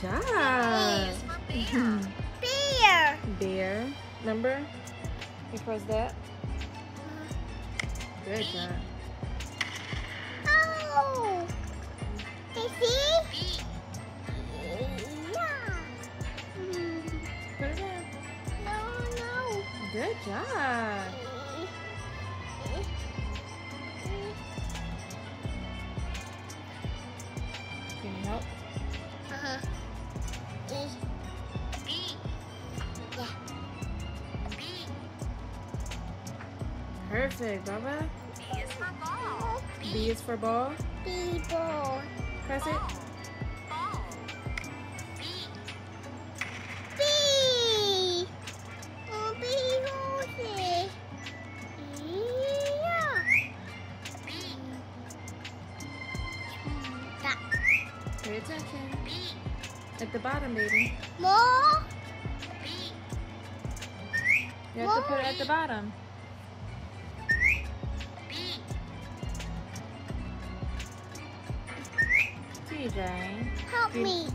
job. is for mm-hmm. bear. Beer. Bear. Remember? You press that. Good job. Oh. You see? Yeah. Put it in. No, no. Good job. Perfect, Baba. B is for ball. B is for ball. People. Press it. Ball. B. B. Oh, B horses. Yeah. B. That. Pay attention. B. At the bottom, baby. More. B. You have to put it at the bottom. TJ. Help me.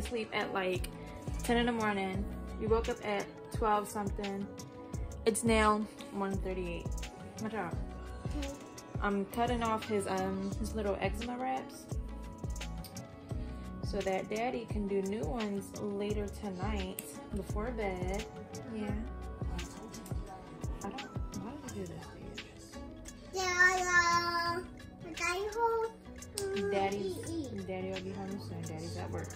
To sleep at like 10 in the morning. You woke up at 12 something. It's now 1.38. My job. I'm cutting off his um his little eczema wraps so that daddy can do new ones later tonight before bed. Yeah. I don't why did I do this. Daddy hold. you? Daddy's daddy will be home soon. Daddy's at work.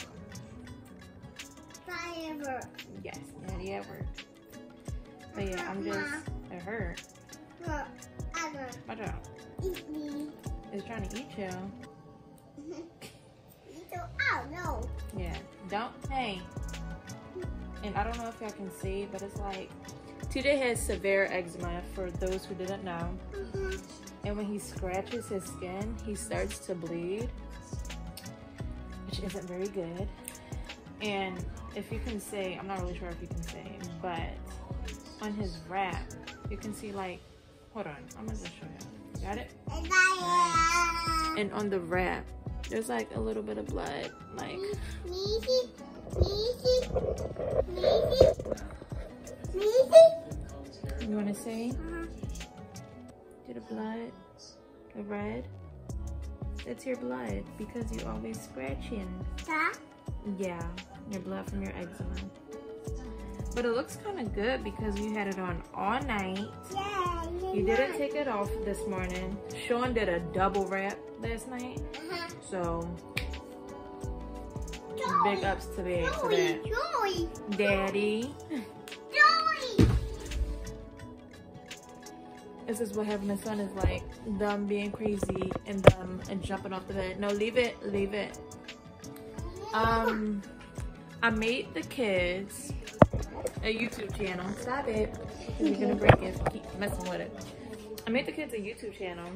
Forever. Yes, at work. But yeah, I'm just it hurt. Forever. My job Eat me. is trying to eat you. So, oh no. Yeah. Don't hey. And I don't know if y'all can see, but it's like TJ has severe eczema for those who didn't know. Mhm. And when he scratches his skin, he starts to bleed, which isn't very good. And if you can see, I'm not really sure if you can see, but on his wrap, you can see like, hold on, I'm gonna just show you. Got it? And on the wrap, there's like a little bit of blood, like, you wanna see? Uh-huh. To the blood, the red. It's your blood because you always scratching. That? Yeah, your blood from your eczema. But it looks kind of good because you had it on all night. Yeah. You didn't take it off this morning. Sean did a double wrap last night. Uh-huh. So, big ups to Big for Joey, that. Joey, Daddy. Joey. This is what having a son is like. Them being crazy and them and jumping off the bed. No, leave it. Leave it. Um, I made the kids a YouTube channel. Stop it. You're gonna break it. Keep messing with it. I made the kids a YouTube channel.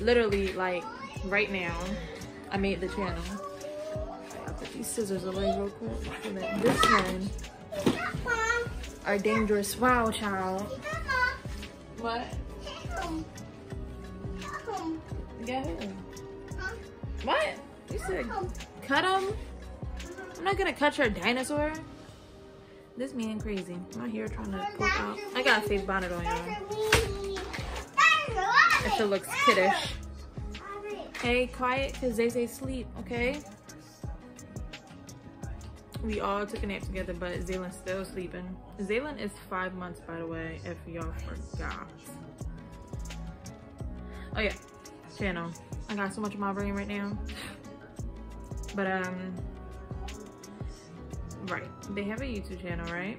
Literally, like, right now, I made the channel. I'll put these scissors away real quick. so that This one, our dangerous wow child. What? him. Him. Yeah. who? Huh? What? You said. Cut him? I'm not gonna cut your dinosaur. This man crazy. I'm out here trying to poke out. I got a face bonnet on, y'all. If it looks kiddish. Hey, quiet, because they say sleep, okay? We all took a nap together, but Zaylen's still sleeping. Zaylen is five months, by the way, if y'all forgot. Oh yeah, channel. I got so much in my brain right now. But um, right, they have a YouTube channel, right?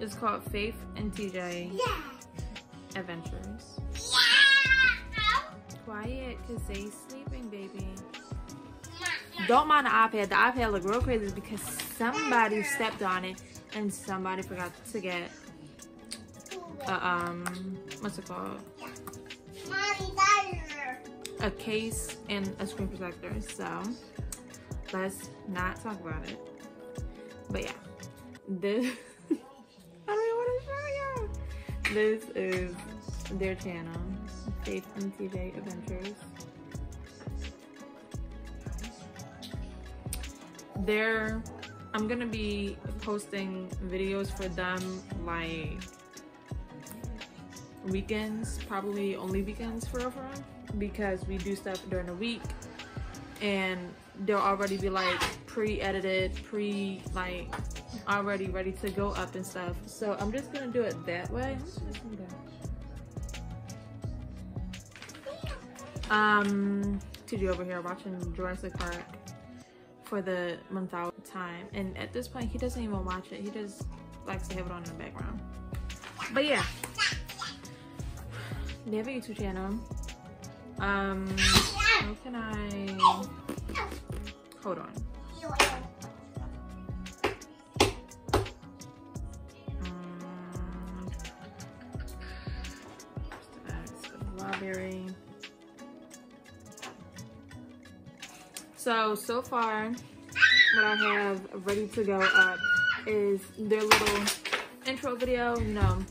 It's called Faith and TJ Yeah. Adventures. Yeah. Quiet, cause they sleeping, baby. Don't mind the iPad. The iPad look real crazy because somebody stepped on it and somebody forgot to get uh, um what's it called? A case and a screen protector. So let's not talk about it. But yeah, this I don't know what to show you. This is their channel, Faith and TJ Adventures. They're I'm gonna be posting videos for them like weekends, probably only weekends for for real, because we do stuff during the week and they'll already be like pre-edited, pre like already ready to go up and stuff. So I'm just gonna do it that way. Um, TJ over here watching Jurassic Park for the month out time, and at this point, he doesn't even watch it. He just likes to have it on in the background. But yeah, they have a YouTube channel. Um, how can I? Hold on. Um, Strawberry. So, so far, what I have ready to go up is their little intro video. No,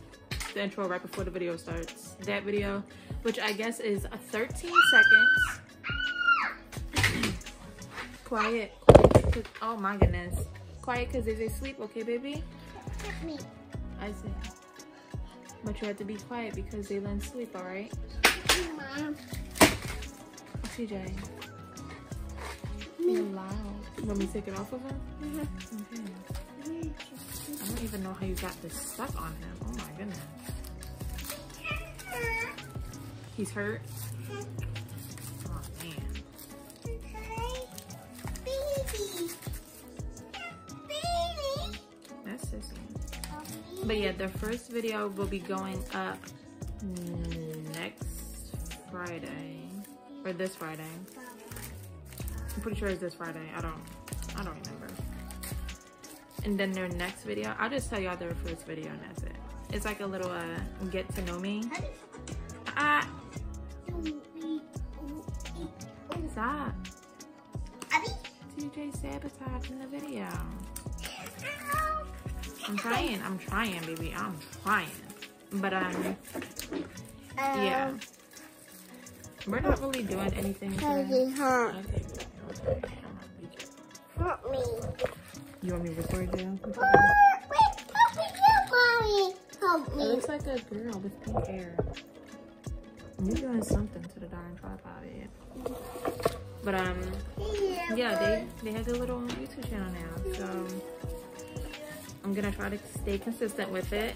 the intro right before the video starts. That video, which I guess is 13 seconds. Quiet, quiet. Oh my goodness. Quiet because they sleep, okay, baby? Me. I see. But you have to be quiet because they learn sleep, alright? Mom. CJ. You're loud. You want me to take it off of him? Mm-hmm. Okay. I don't even know how you got this stuck on him. Oh my goodness. He's hurt? But yeah, the first video will be going up next Friday. Or this Friday. I'm pretty sure it's this Friday. I don't I don't remember. And then their next video, I'll just tell y'all their first video and that's it. It's like a little uh get to know me. Ah, stop. TJ sabotaging the video. I'm trying, I'm trying, baby. I'm trying. But um yeah. We're not really doing anything today. Huh? Okay, baby, okay. I'm not beat you. Help me. You want me to record you? Wait, help me, help mommy. Help It me. looks like a girl with pink hair. You're doing something to the darn tripod, yeah. But um, yeah, they they have their little YouTube channel now, so I'm gonna try to stay consistent with it.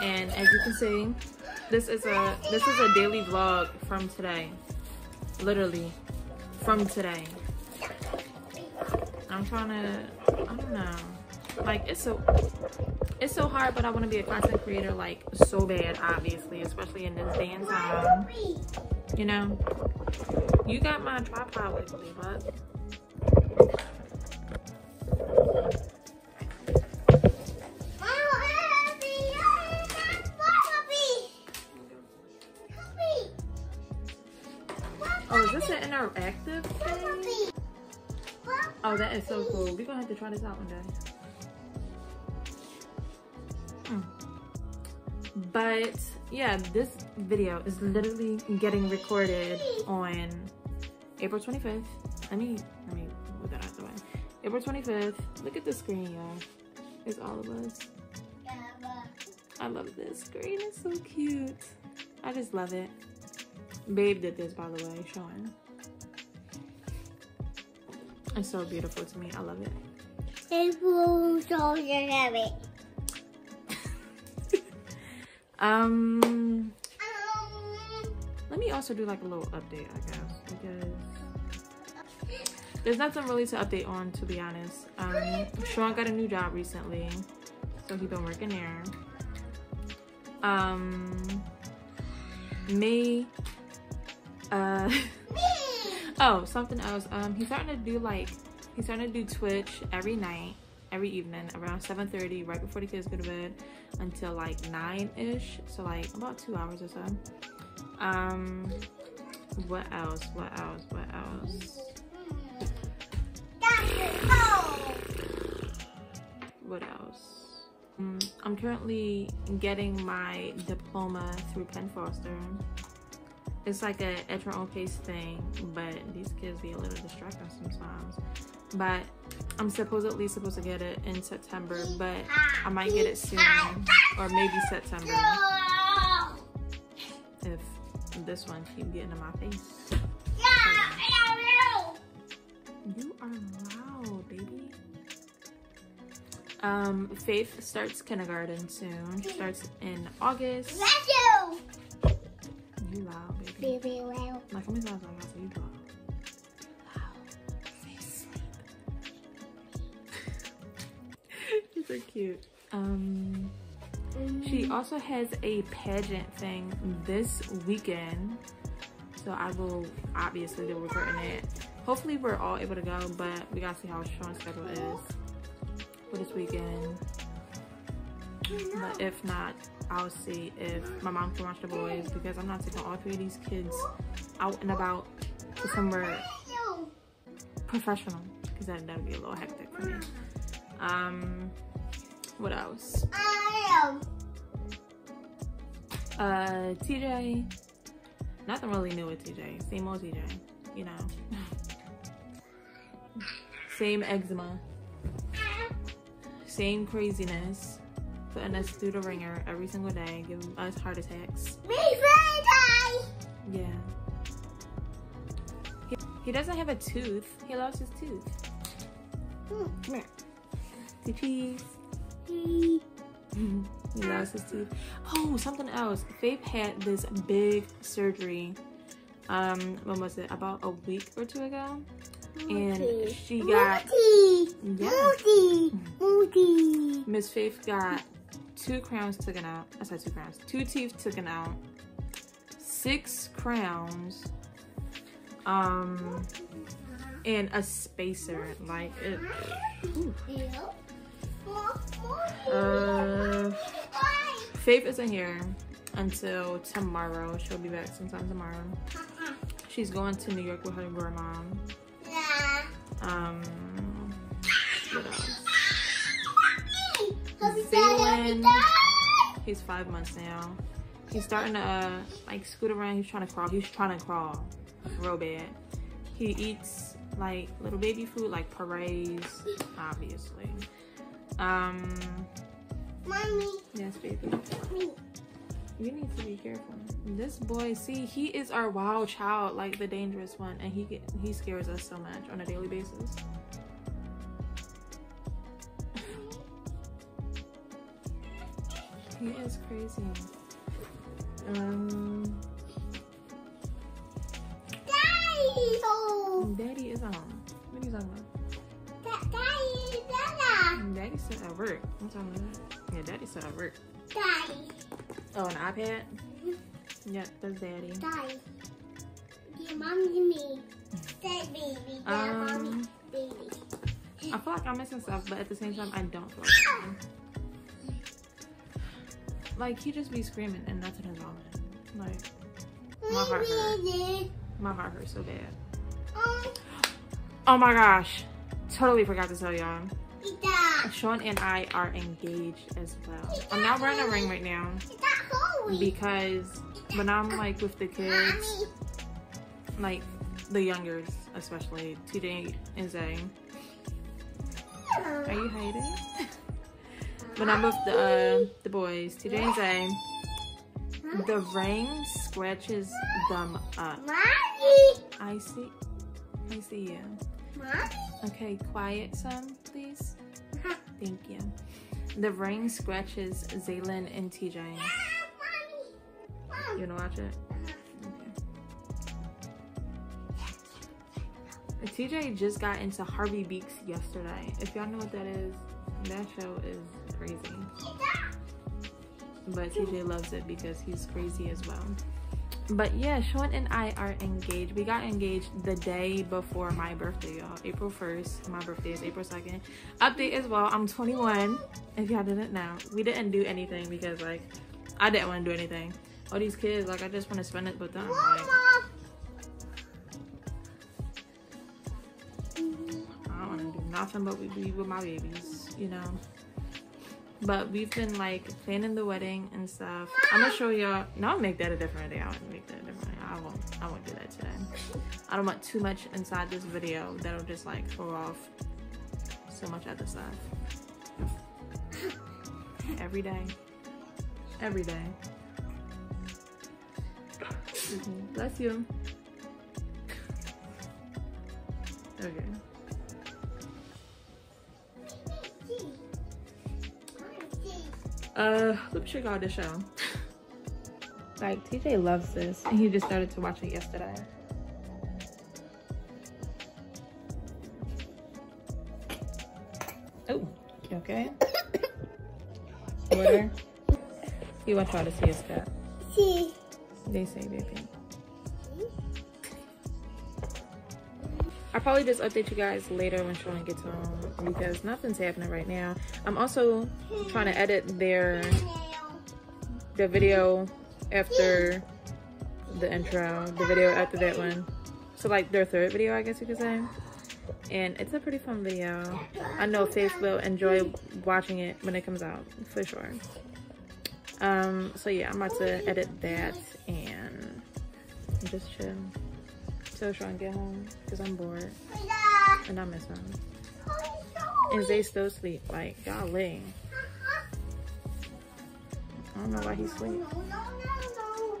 And as you can see, this is a this is a daily vlog from today, literally from today. I'm trying to, I don't know, like it's so it's so hard, but I want to be a content creator like so bad, obviously, especially in this day and time. You know, you got my tripod with me, but that is so cool. We're gonna have to try this out one day. Hmm. But yeah, this video is literally getting recorded on April 25th. Let me let me move that out of the way. April 25th. Look at the screen, y'all. It's all of us. I love this screen. It's so cute. I just love it. Babe did this, by the way, showing. It's so beautiful to me. I love it. You, soldier rabbit. Um, let me also do like a little update, I guess, because there's nothing really to update on, to be honest. Um, Sean got a new job recently, so he's been working there. Um, me. Uh, oh, something else. Um, he's starting to do like he's starting to do Twitch every night, every evening around 7:30, right before the kids go to bed, until like nine ish. So like about two hours or so. Um, what else? What else? What else? What else? Mm, I'm currently getting my diploma through Penn Foster. It's like a at your own pace thing, but these kids be a little distracting sometimes. But I'm supposedly supposed to get it in September, but I might get it soon or maybe September if this one keep getting in my face. Yeah, I am. You are loud, baby. Um, Faith starts kindergarten soon. She starts in August. You loud, times I say you sleep. You're so cute. Um, she also has a pageant thing this weekend. So I will obviously be recording it. Hopefully we're all able to go, but we gotta see how Sean's schedule is for this weekend. But if not, I'll see if my mom can watch the boys because I'm not taking all three of these kids out and about to somewhere professional because that that'd be a little hectic for me. Um, what else? Uh, TJ. Nothing really new with TJ. Same old TJ. You know. Same eczema. Same craziness. Putting us through the ringer every single day, giving us heart attacks. Yeah. He, he doesn't have a tooth. He lost his tooth. Come here. Cheese. he lost his tooth. Oh, something else. Faith had this big surgery. Um, when was it? About a week or two ago. And she got yeah. Miss Faith got two crowns taken out. I said two crowns. Two teeth taken out. Six crowns. Um, and a spacer. Like it. ooh. Uh, Faith isn't here until tomorrow. She'll be back sometime tomorrow. She's going to New York with her grandma. Um, what else? He's five months now. He's starting to uh, like scoot around. He's trying to crawl. He's trying to crawl real bad. He eats like little baby food, like purees, obviously. Um, Mommy, yes, baby. mommy. You need to be careful. This boy, see, he is our wild child, like the dangerous one, and he get, he scares us so much on a daily basis. He is crazy. Um, Daddy, Daddy is on. What are you talking about? Da- Daddy, still at work. I'm talking about. Yeah, Daddy's still at work. Daddy, Oh, an iPad. Yeah, that's Daddy. Daddy. Dear mommy, me. Say baby, mommy, Um, baby. I feel like I'm missing stuff, but at the same time, I don't feel like Like, he just be screaming and nothing is wrong with him. Like, my heart hurt. My heart hurts so bad. Um, Oh my gosh. Totally forgot to tell y'all. Sean and I are engaged as well. I'm not wearing a ring right now because when I'm like with the kids, like the youngers especially, TJ and Zay. Are you hiding? When I'm with the uh, the boys, TJ and Zay, the rain scratches them up. Mommy. I see. I see you. Mommy. Okay, quiet some, please. Thank you. The rain scratches Zaylin and TJ. Mommy. You wanna watch it? Okay. TJ just got into Harvey Beaks yesterday. If y'all know what that is, that show is crazy. But TJ loves it because he's crazy as well. but yeah, Sean and I are engaged. We got engaged the day before my birthday, y'all. April 1st. My birthday is April 2nd. Update as well. I'm 21. If y'all didn't know, we didn't do anything because like I didn't want to do anything. All these kids, like I just want to spend it with them. Like. I don't want to do nothing but be with my babies, you know. But we've been like planning the wedding and stuff. I'm gonna show y'all. No, I'll make that a different day. I won't make that a different day. I won't. I won't do that today. I don't want too much inside this video that'll just like throw off so much other stuff. Every day. Every day. Mhm. Bless you. Okay. Uh, let me check out the show. Like TJ loves this, and he just started to watch it yesterday. Oh, you okay? Water. You want to try to see his cat? See. They say, baby. I'll probably just update you guys later when Sean gets home because nothing's happening right now. I'm also trying to edit their the video after the intro, the video after that one. So like their third video, I guess you could say. And it's a pretty fun video. I know Faith will enjoy watching it when it comes out, for sure. Um, so yeah, I'm about to edit that and just chill. Till to get home, because I'm bored and I miss him. And Zay still asleep, like, golly. I don't know why he's asleep.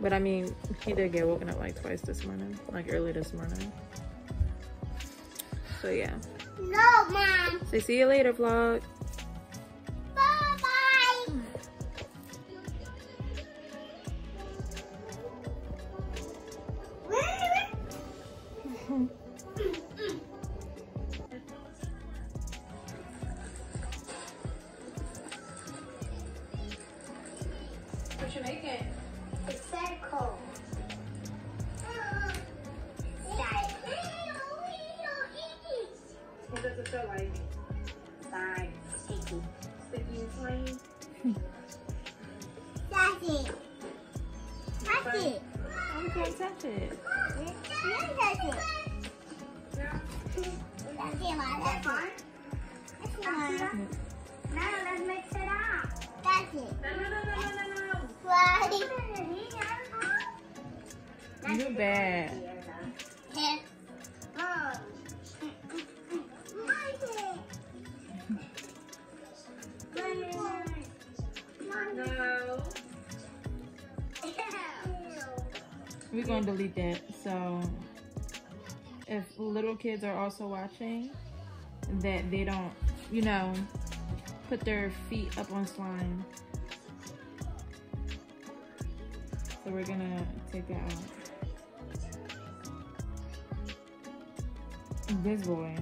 But I mean, he did get woken up like twice this morning, like early this morning. So yeah. No, mom. Say see you later, vlog. What does it feel like? Bye. Sticky. Sticky and slimy? That's it. That's it. I can't touch it. Yeah, that's it. That's it, Mom. That's it. That's it, Mom. Now let's mix it up. That's it. No, no, no, no, no, no, no. Right. You bad. We're going to delete that. So if little kids are also watching, that they don't, you know, put their feet up on slime. So we're gonna take that out. This boy.